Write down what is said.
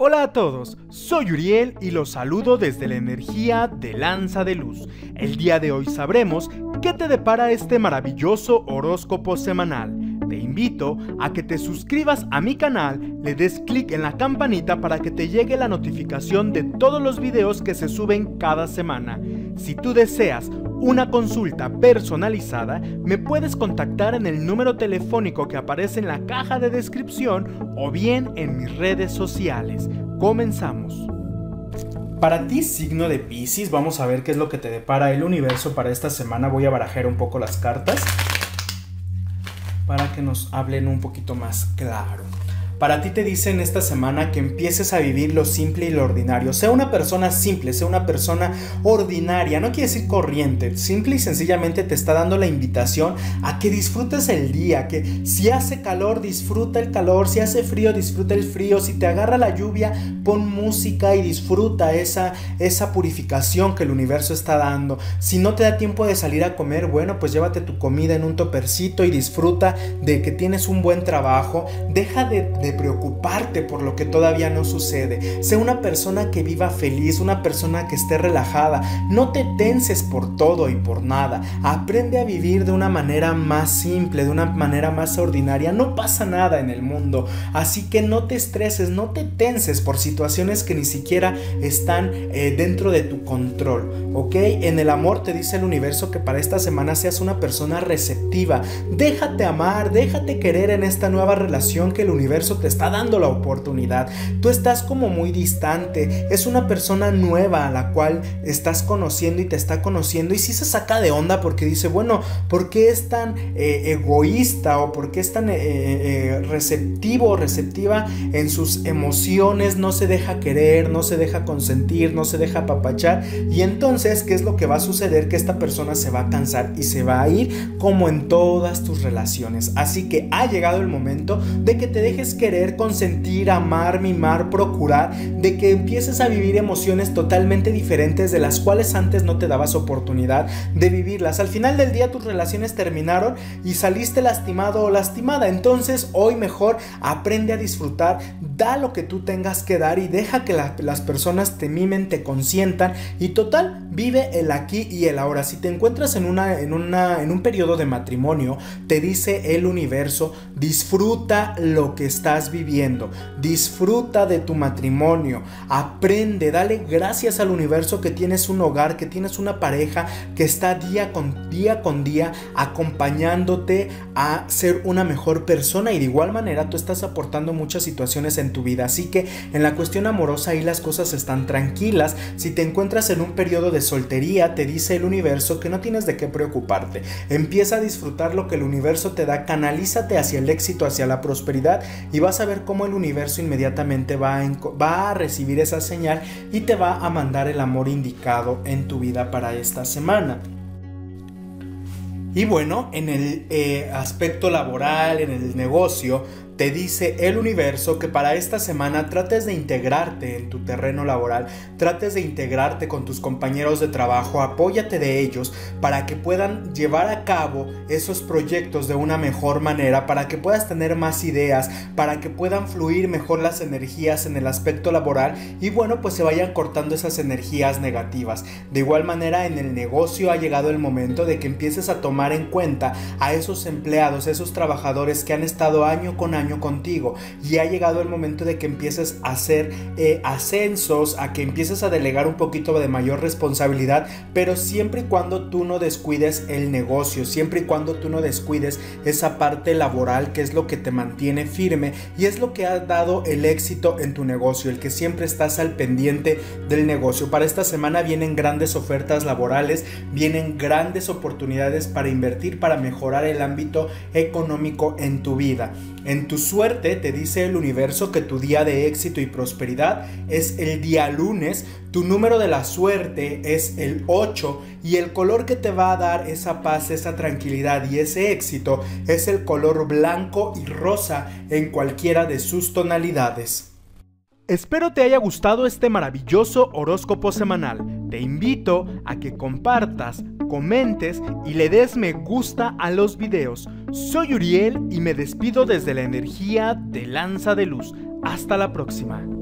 Hola a todos, soy Uriel y los saludo desde la energía de Lanza de Luz. El día de hoy sabremos qué te depara este maravilloso horóscopo semanal. Te invito a que te suscribas a mi canal, le des clic en la campanita para que te llegue la notificación de todos los videos que se suben cada semana. Si tú deseas una consulta personalizada, me puedes contactar en el número telefónico que aparece en la caja de descripción o bien en mis redes sociales. Comenzamos. Para ti, signo de Pisces, vamos a ver qué es lo que te depara el universo para esta semana. Voy a barajar un poco las cartas para que nos hablen un poquito más claro. Para ti te dicen esta semana que empieces a vivir lo simple y lo ordinario. Sea una persona simple, sea una persona ordinaria. No quiere decir corriente. Simple y sencillamente te está dando la invitación a que disfrutes el día. Que si hace calor, disfruta el calor. Si hace frío, disfruta el frío. Si te agarra la lluvia, pon música y disfruta esa, esa purificación que el universo está dando. Si no te da tiempo de salir a comer, bueno, pues llévate tu comida en un topercito y disfruta de que tienes un buen trabajo. Deja de preocuparte por lo que todavía no sucede. Sé una persona que viva feliz, una persona que esté relajada. No te tenses por todo y por nada. Aprende a vivir de una manera más simple, de una manera más ordinaria. No pasa nada en el mundo. Así que no te estreses, no te tenses por situaciones que ni siquiera están eh, dentro de tu control. ¿Ok? En el amor te dice el universo que para esta semana seas una persona receptiva. Déjate amar, déjate querer en esta nueva relación que el universo te está dando la oportunidad. Tú estás como muy distante. Es una persona nueva a la cual estás conociendo y te está conociendo. Y si se saca de onda porque dice, bueno, ¿por qué es tan eh, egoísta o por qué es tan eh, eh, receptivo o receptiva en sus emociones? No se deja querer, no se deja consentir, no se deja apapachar. Y entonces, ¿qué es lo que va a suceder? Que esta persona se va a cansar y se va a ir como en todas tus relaciones. Así que ha llegado el momento de que te dejes querer consentir, amar, mimar, procurar, de que empieces a vivir emociones totalmente diferentes de las cuales antes no te dabas oportunidad de vivirlas. Al final del día tus relaciones terminaron y saliste lastimado o lastimada. Entonces hoy mejor aprende a disfrutar, da lo que tú tengas que dar y deja que las personas te mimen, te consientan y total, vive el aquí y el ahora. Si te encuentras en, una, en, una, en un periodo de matrimonio, te dice el universo, disfruta lo que viviendo. Disfruta de tu matrimonio. Aprende, dale gracias al universo que tienes un hogar, que tienes una pareja que está día con día con día acompañándote a ser una mejor persona y de igual manera tú estás aportando muchas situaciones en tu vida. Así que en la cuestión amorosa ahí las cosas están tranquilas. Si te encuentras en un periodo de soltería, te dice el universo que no tienes de qué preocuparte. Empieza a disfrutar lo que el universo te da, canalízate hacia el éxito, hacia la prosperidad y vas a ver cómo el universo inmediatamente va a, va a recibir esa señal y te va a mandar el amor indicado en tu vida para esta semana. Y bueno, en el eh, aspecto laboral, en el negocio, te dice el universo que para esta semana trates de integrarte en tu terreno laboral, trates de integrarte con tus compañeros de trabajo, apóyate de ellos para que puedan llevar a cabo esos proyectos de una mejor manera, para que puedas tener más ideas, para que puedan fluir mejor las energías en el aspecto laboral y bueno, pues se vayan cortando esas energías negativas. De igual manera, en el negocio ha llegado el momento de que empieces a tomar en cuenta a esos empleados, esos trabajadores que han estado año con año contigo y ha llegado el momento de que empieces a hacer eh, ascensos, a que empieces a delegar un poquito de mayor responsabilidad, pero siempre y cuando tú no descuides el negocio, siempre y cuando tú no descuides esa parte laboral que es lo que te mantiene firme y es lo que ha dado el éxito en tu negocio, el que siempre estás al pendiente del negocio. Para esta semana vienen grandes ofertas laborales, vienen grandes oportunidades para invertir, para mejorar el ámbito económico en tu vida. En suerte te dice el universo que tu día de éxito y prosperidad es el día lunes, tu número de la suerte es el 8 y el color que te va a dar esa paz, esa tranquilidad y ese éxito es el color blanco y rosa en cualquiera de sus tonalidades. Espero te haya gustado este maravilloso horóscopo semanal. Te invito a que compartas, comentes y le des me gusta a los videos. Soy Uriel y me despido desde la energía de Lanza de Luz. Hasta la próxima.